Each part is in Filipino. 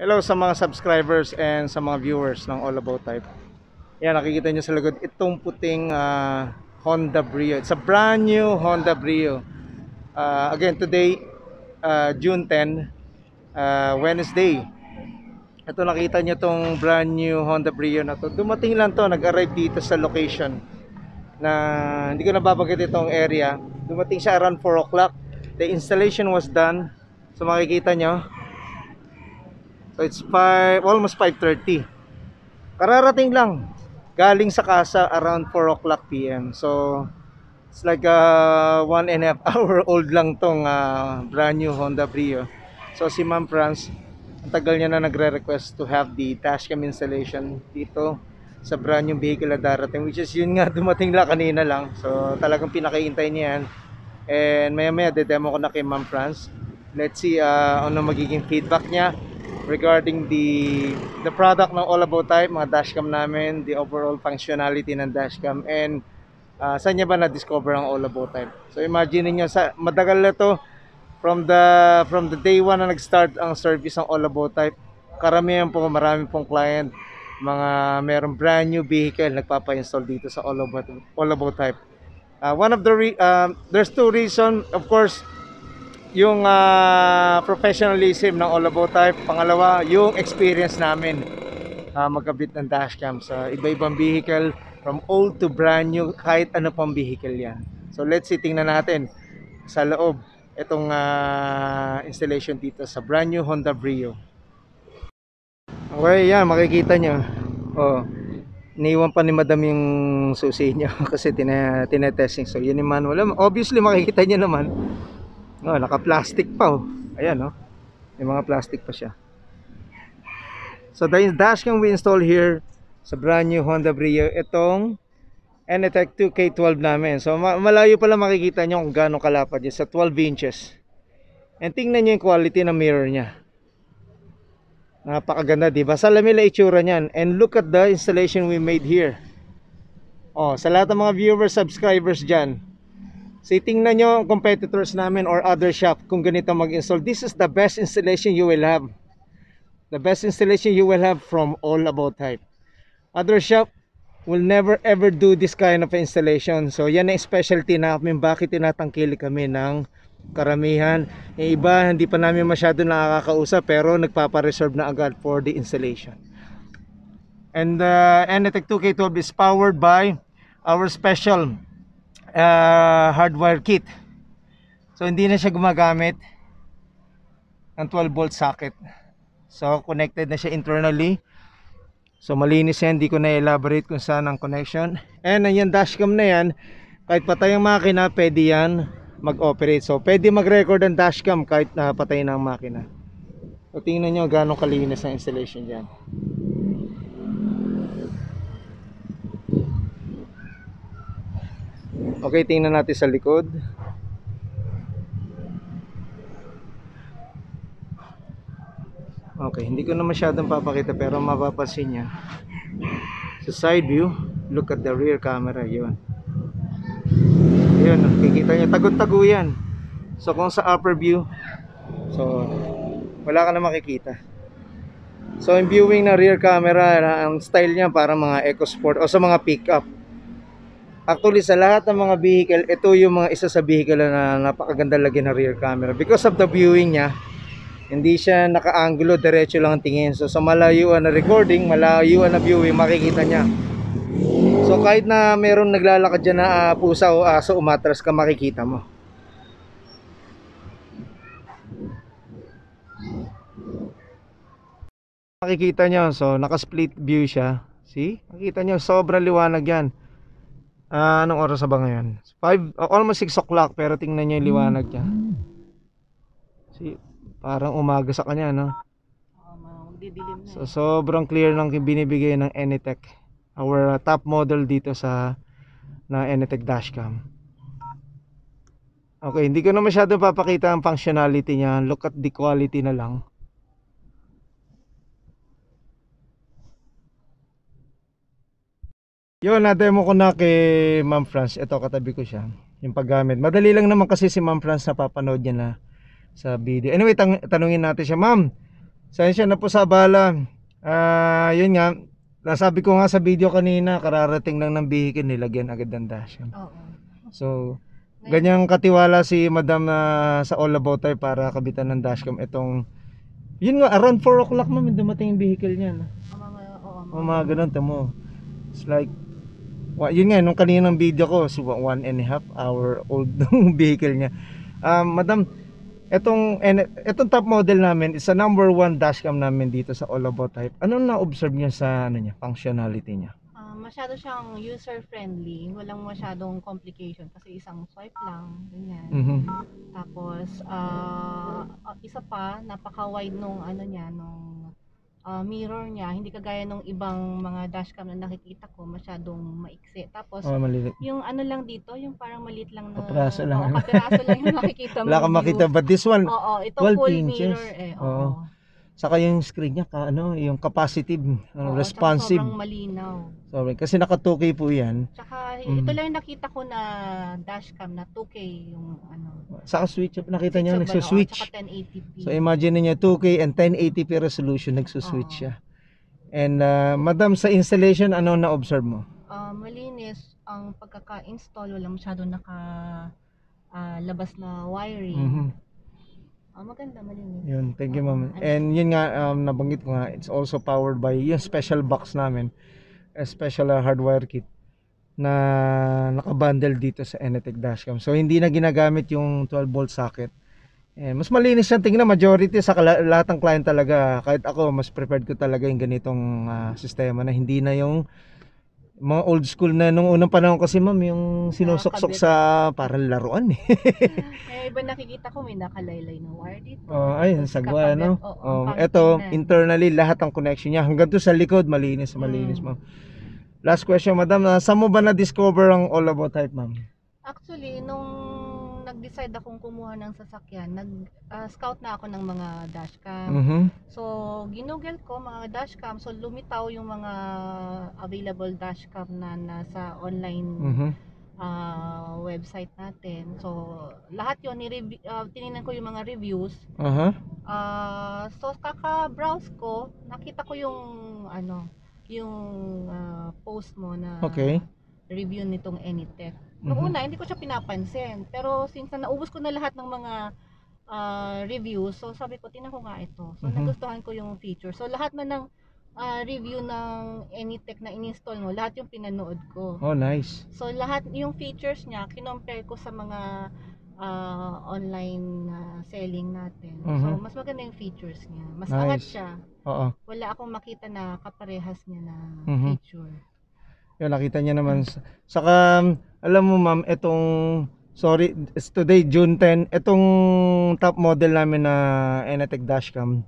Hello sa mga subscribers and sa mga viewers ng All About Type. Yan, nakikita nyo sa likod itong puting ah, Honda Brio. It's a brand new Honda Brio. Ah, again, today, ah, June 10, ah, Wednesday. Ito nakita nyo tong brand new Honda Brio na to. Dumating lang to, nag-arrive dito sa location na hindi ko nababanggit itong area. Dumating siya around 4 o'clock. The installation was done. So makikita nyo, So it's 5, almost 5.30. Kararating lang. Galing sa casa around 4 o'clock p.m. So it's like a one and a half hour old lang tong ah, brand new Honda Brio. So si Ma'am France, ang tagal niya na nagre-request to have the dashcam installation dito sa brand new vehicle na darating which is yun nga dumating lang kanina lang. So talagang pinakaintay niya yan. And maya maya de-demo ko na kay Ma'am France. Let's see ah, ano magiging feedback niya regarding the the product ng All About Type, mga dashcam namin, the overall functionality ng dashcam and uh, saan niya ba na-discover ang All About Type. So imagine niyo sa matagal na to from the from the day one na nag-start ang service ng All About Type. Karamihan po, marami pong client mga merong brand new vehicle nagpapa-install dito sa All About All About Type. Uh, one of the re- um, there's two reason of course yung ah, professionalism ng All About Type. Pangalawa, yung experience namin ah, magkabit ng dashcam sa iba-ibang vehicle from old to brand new, kahit ano pang vehicle yan. So let's see, tingnan natin sa loob itong ah, installation dito sa brand new Honda Brio. Okay, yan, makikita nyo. Oh, Iniwan pa ni madam yung susi niya kasi tina, tinetesting. So yun yung manual. Obviously makikita niyo naman No, naka-plastic pa oh. Ayan oh. May mga plastic pa siya. So the dashcam we install here sa brand new Honda Brio itong NTEC 2K12 namin. So ma- malayo pala makikita nyo kung gaano kalapad yun sa 12 inches. And tingnan nyo yung quality ng mirror niya. Napakaganda, di ba? Salamin lang itsura niyan. And look at the installation we made here. Oh, sa lahat ng mga viewers, subscribers dyan, So tingnan nyo competitors namin or other shop kung ganito mag-install. This is the best installation you will have. The best installation you will have from All About Type. Other shop will never ever do this kind of installation. So yan ang specialty namin bakit tinatangkili kami ng karamihan. Yung iba hindi pa namin masyado nakakausap pero nagpapa-reserve na agad for the installation. And the NTEC 2K12 is powered by our special uh, hardwire kit. So hindi na siya gumagamit ng 12 volt socket. So connected na siya internally. So malinis yan, hindi ko na elaborate kung saan ang connection. And yan dashcam na yan, kahit patay ang makina, pwede yan mag-operate. So pwede mag-record ang dashcam kahit na patay na ang makina. So tingnan nyo gano'ng kalinis ang installation dyan. Okay, tingnan natin sa likod. Okay, hindi ko na masyadong papakita pero mapapansin niya. Sa side view, look at the rear camera, yun. Yun, kikita niyo, tagod-tago yan. So kung sa upper view, so wala ka na makikita. So yung viewing ng rear camera, ang style niya para mga EcoSport o sa mga pickup. Actually, sa lahat ng mga vehicle, ito yung mga isa sa vehicle na napakaganda lagyan ng rear camera. Because of the viewing niya, hindi siya naka-angulo, diretso lang ang tingin. So, sa malayuan na recording, malayuan na viewing, makikita niya. So, kahit na meron naglalakad dyan na ah, pusa o aso, umatras ka, makikita mo. Makikita nyo, so naka-split view siya. See? Makikita nyo, sobrang liwanag yan. Ah, anong oras ba ngayon? 5, oh, almost 6 o'clock pero tingnan niyo yung liwanag niya. See, parang umaga sa kanya, no? Magdidilim na. So, sobrang clear ng binibigay ng Anytech. Our uh, top model dito sa na Anytech dashcam. Okay, hindi ko na masyado papakita ang functionality niya. Look at the quality na lang. Yun, na-demo ko na kay Ma'am France. Ito, katabi ko siya. Yung paggamit. Madali lang naman kasi si Ma'am France na papanood niya na sa video. Anyway, tang- tanungin natin siya, Ma'am, Sensya na po sa abala. Ah, yun nga. Nasabi ko nga sa video kanina, kararating lang ng vehicle, nilagyan agad ng dashcam. Oo. So, ganyang katiwala si Madam na sa All About Tayo para kabitan ng dashcam. Itong, yun nga, around 4 o'clock naman dumating yung vehicle niya. No? Ang mga, mga ganun, tamo. It's like, yun nga, nung kaninang video ko, so one and a half hour old vehicle niya. Um, Madam, etong, etong top model namin is a number one dashcam namin dito sa All About Type. Anong na-observe niya sa ano niya, functionality niya? Ah, masyado siyang user-friendly. Walang masyadong complication kasi isang swipe lang. Ganyan. Mhm. Tapos, ah, isa pa, napaka-wide nung ano niya, nung ah, mirror niya. Hindi kagaya nung ibang mga dashcam na nakikita ko, masyadong maiksi. Tapos, Oh, yung ano lang dito, yung parang maliit lang na... Kapiraso lang, kapiraso lang yung nakikita mo. Wala kang makita, but this one, Oo, ito 12 full inches. mirror eh. Oo. Oo. Saka yung screen niya, ka, ano, yung capacitive, ano, Oo, tsaka responsive. Sobrang malinaw. Sorry, kasi naka 2K po yan. Tsaka Mm. ito lang yung nakita ko na dashcam na 2K yung ano. Saka switch up, nakita switch up ba? Oo, nagsuswitch. Tsaka 1080p. So imagine niyo 2K and 1080p resolution nagsuswitch Oo. siya. And uh, madam sa installation ano na observe mo? Ah, malinis ang pagkaka-install wala masyado naka ah, labas na wiring. Mhm. Ah, maganda, malinis. Yun, thank you ma'am. Oo. And yun nga um, nabanggit ko nga, it's also powered by yung special box namin, a special uh, hardwire kit na nakabundle dito sa Enetec dashcam. So hindi na ginagamit yung 12 volt socket. Eh, mas malinis siyang tingnan majority sa lahat ng client talaga. Kahit ako mas preferred ko talaga yung ganitong ah, sistema na hindi na yung mga old school na nung unang panahon kasi ma'am yung sinusuksok sa parang laruan eh. Eh, iba nakikita ko may nakalaylay na wire dito. Oh, ay, Tapos sagwa, no? Oh, ang pangit ito, internally, lahat ng connection niya. Hanggang to sa likod, malinis, malinis, Mm. ma'am. Last question, madam. Uh, saan mo ba na-discover ang All About Type, ma'am? Actually, nung nag-decide akong kumuha ng sasakyan, nag-scout na ako ng mga dashcam. Mhm. So, ginugel ko mga dashcam. So, lumitaw yung mga available dashcam na nasa online Mhm. ah, website natin. So, lahat yun, ni-review, ah, tinignan ko yung mga reviews. Aha. Ah, so, kaka-browse ko, nakita ko yung, ano, yung ah, post mo na Okay. review nitong Anytech. Noong Mhm. una, hindi ko siya pinapansin. Pero since na naubos ko na lahat ng mga ah, reviews, so sabi ko, tinan ko nga ito. So Mhm. nagustuhan ko yung feature. So lahat na ng ah, review ng Anytech na in-install mo, lahat yung pinanood ko. Oh, nice. So lahat yung features niya, kinompare ko sa mga ah, online ah, selling natin. So Mhm. mas maganda yung features niya. Mas Nice. angat siya. Oo. Wala akong makita na kaparehas niya na Mhm. feature. Yun, nakita niya naman. Saka, alam mo, ma'am, itong, sorry, it's today, June 10, itong top model namin na Enetec Dashcam,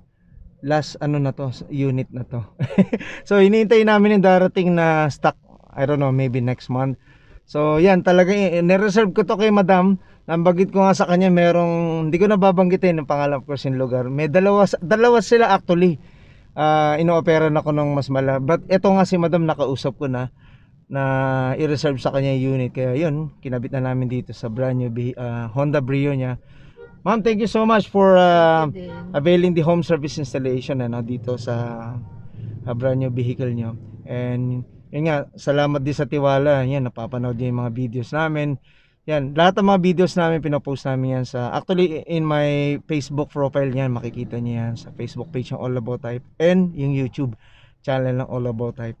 last, ano na to, unit na to. so, hinihintay namin yung darating na stock, I don't know, maybe next month. So, yan, talaga, i- nireserve ko to kay madam. Nambagit ko nga sa kanya, merong, hindi ko nababanggitin ang pangalan ko yung lugar. May dalawa, dalawa sila actually. Ah, inoopera na ko ng mas mala. But ito nga si madam, nakausap ko na na i-reserve sa kanya yung unit. Kaya yun, kinabit na namin dito sa brand new ah, Honda Brio niya. Ma'am, thank you so much for Din. availing the home service installation ano, dito sa ah, brand new vehicle nyo. And yun nga, salamat din sa tiwala. Yan, napapanood niyo yung mga videos namin. Yan, lahat ng mga videos namin, pinopost namin yan sa, actually, in my Facebook profile yan, makikita niyo yan sa Facebook page ng All About Type and yung YouTube channel ng All About Type.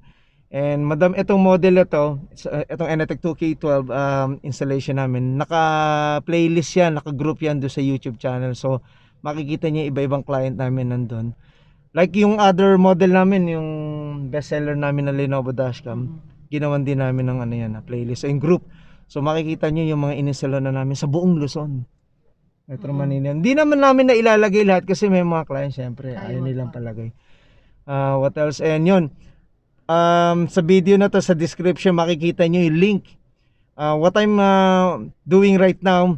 And madam, itong model ito, uh, itong Enetec 2K12 um, installation namin, naka-playlist yan, naka-group yan doon sa YouTube channel. So, makikita niya iba-ibang client namin nandun. Like yung other model namin, yung bestseller namin na Lenovo Dashcam, Mhm. ginawan din namin ng ano yan, na playlist. So, group. So, makikita niyo yung mga ininstall na namin sa buong Luzon. Metro Mhm. Manila. Hindi naman namin na ilalagay lahat kasi may mga client syempre, Ay, ayaw wag nilang pa. palagay. Ah, what else? And yun, um, sa video na to, sa description, makikita niyo yung link. Ah, what I'm ah, doing right now,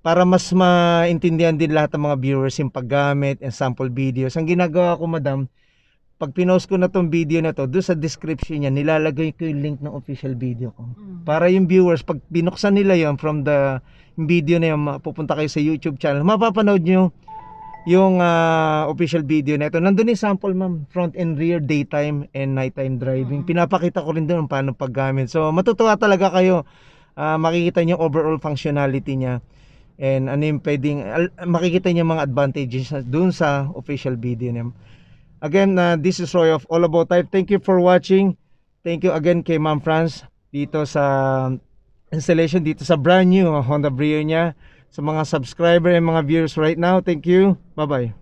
para mas maintindihan din lahat ng mga viewers yung paggamit and sample videos. Ang ginagawa ko, madam, pag pinost ko na tong video na to, doon sa description niya, nilalagay ko yung link ng official video ko. Mm. Para yung viewers, pag binuksan nila yon from the video na yun, pupunta kayo sa YouTube channel, mapapanood nyo yung ah, official video na ito. Nandun yung sample ma'am, front and rear, daytime and nighttime driving. Mm. Pinapakita ko rin doon paano paggamit. So matutuwa talaga kayo. Ah, makikita niyo overall functionality niya. And ano yung pwedeng, makikita niyo mga advantages doon sa official video niya. Again, ah, this is Roy of All About Type. Thank you for watching. Thank you again kay Ma'am France dito sa installation dito sa brand new Honda Brio niya. Sa mga subscriber and mga viewers right now, thank you. Bye-bye.